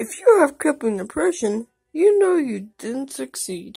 If you have crippling depression, you know you didn't succeed.